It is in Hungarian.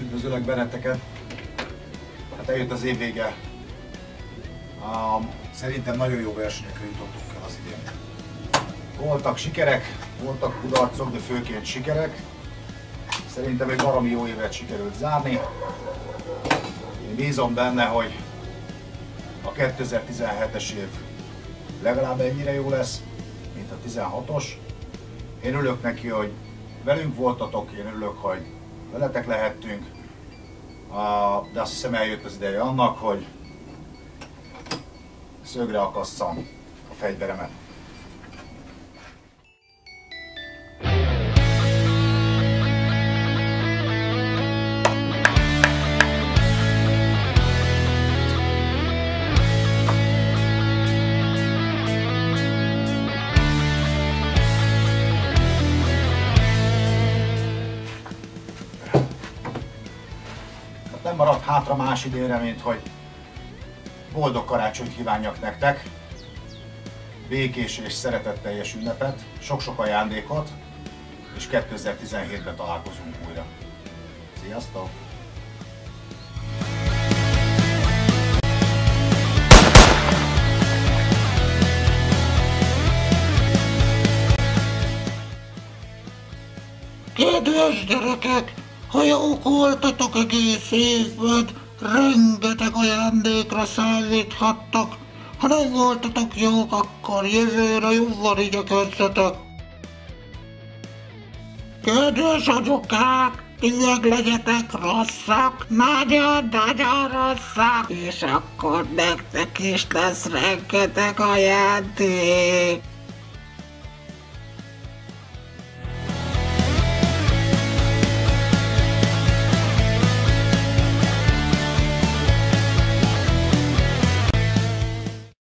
Üdvözöllek benneteket! Hát eljött az év vége. Um, szerintem nagyon jó versenyekre jutottunk el az idén. Voltak sikerek, voltak kudarcok, de főként sikerek. Szerintem egy baromi jó évet sikerült zárni. Én bízom benne, hogy a 2017-es év legalább ennyire jó lesz, mint a 16-os. Én örülök neki, hogy velünk voltatok, én örülök, hogy veletek lehettünk, de azt hiszem eljött az ideje annak, hogy szögre akasszam a fegyveremet. Nem maradt hátra más idénre, mint hogy boldog karácsonyt kívánjak nektek, békés és szeretetteljes ünnepet, sok-sok ajándékot, és 2017-ben találkozunk újra. Sziasztok! Kedves gyerekek! Ha jók voltatok egész évben, rengeteg ajándékra számíthattok. Ha nem voltatok jók, akkor jövőre jobban igyekezzetek. Kedves anyukák, ti meg legyetek rosszak, nagyon-nagyon rosszak, és akkor nektek is lesz rengeteg ajándék.